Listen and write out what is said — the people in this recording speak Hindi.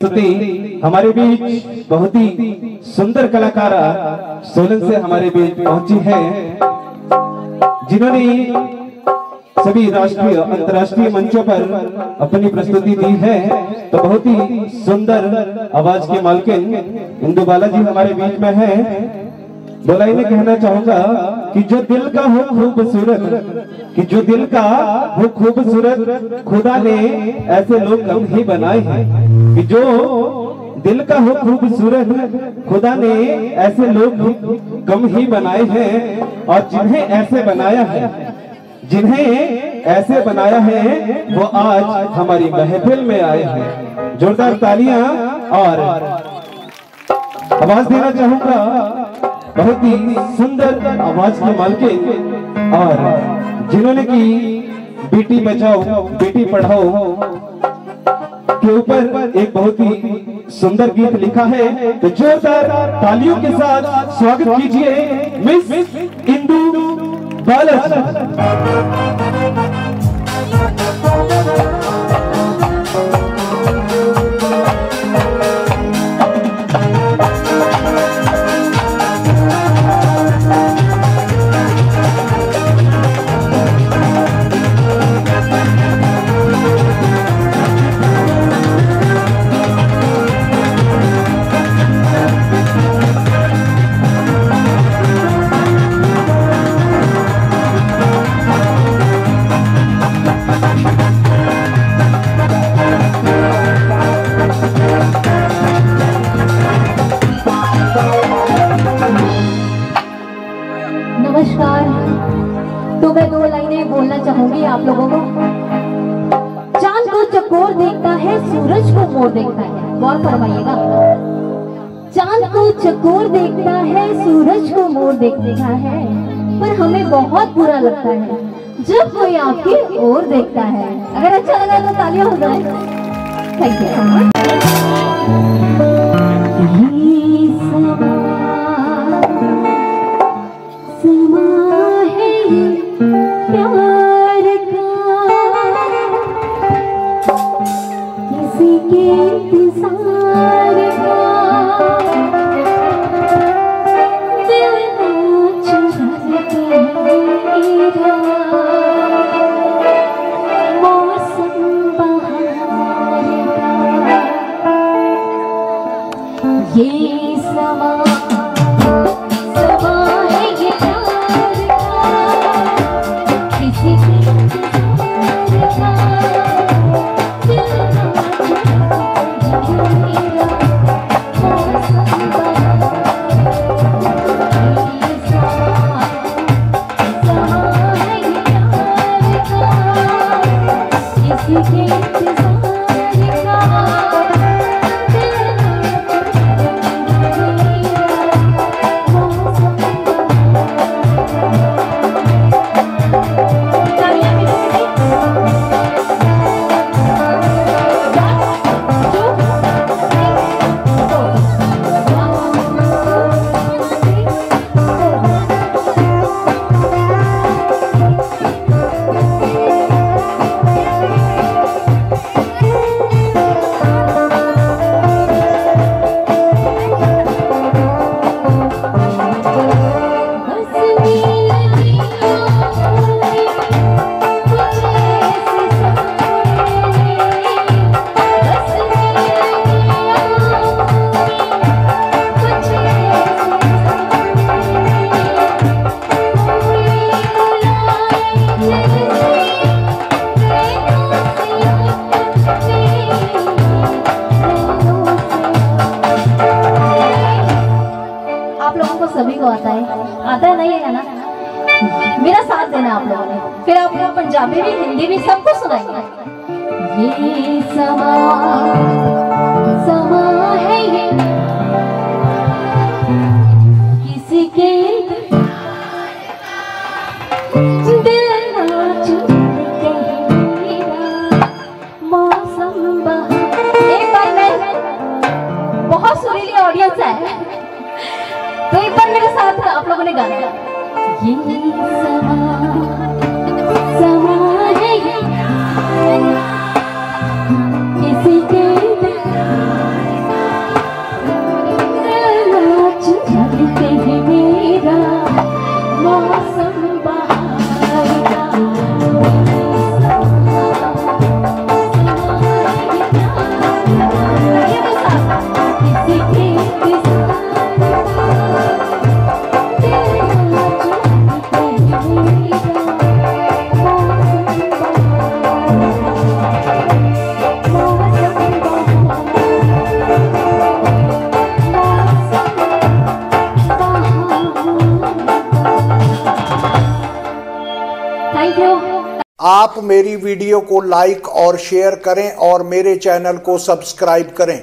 प्रस्तुति हमारे बीच बहुत ही सुंदर कलाकार सोलन से हमारे बीच पहुँची है, जिन्होंने सभी राष्ट्रीय, अंतर्राष्ट्रीय मंचों पर अपनी प्रस्तुति दी है। तो बहुत ही सुंदर आवाज़ के मालकिन इंदु बालाजी हमारे बीच में है। बोलाई में कहना चाहूँगा कि जो दिल का हो खूबसूरत, कि जो दिल का हो खूबसूरत, खुदा ने ऐसे लोग कम ही बनाए हैं। कि जो दिल का हो खूबसूरत, खुदा ने ऐसे लोग कम ही बनाए हैं और जिन्हें ऐसे बनाया है, जिन्हें ऐसे बनाया है, वो आज हमारी महफिल में आए हैं। जोरदार तालियाँ और आवाज़ देना चाहूँगा। बहुत ही सुंदर आवाज़ के मालकिन और जिन्होंने की, बेटी बचाओ, बेटी पढ़ाओ के ऊपर एक बहुत ही सुंदर गीत लिखा है। तो जोरदार तालियों के साथ स्वागत कीजिए मिस इंदू बालाजी नमस्कार। तो मैं दो लाइनें बोलना चाहूँगी आप लोगों को। चाँद को चकोर देखता है, सूरज को मोर देखता है। गौर फरमाइएगा। चाँद को चकोर देखता है, सूरज को मोर देखता है। पर हमें बहुत बुरा लगता है, जब कोई आपकी ओर देखता है। अगर अच्छा लगा तो तालियाँ हो जाए थैंक यू ये आता है आता है नहीं है ना मेरा साथ देना आप लोगों ने। फिर आप लोग पंजाबी भी, हिंदी भी सबको सुनाएँगे ये समा समा साथ आप लोगों ने थैंक यू आप मेरी वीडियो को लाइक और शेयर करें और मेरे चैनल को सब्सक्राइब करें।